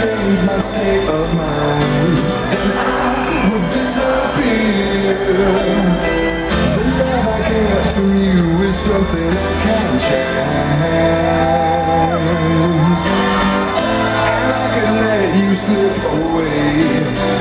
change my state of mind. Then I would disappear. The love I get from you is something I can't change. And I could let you slip away.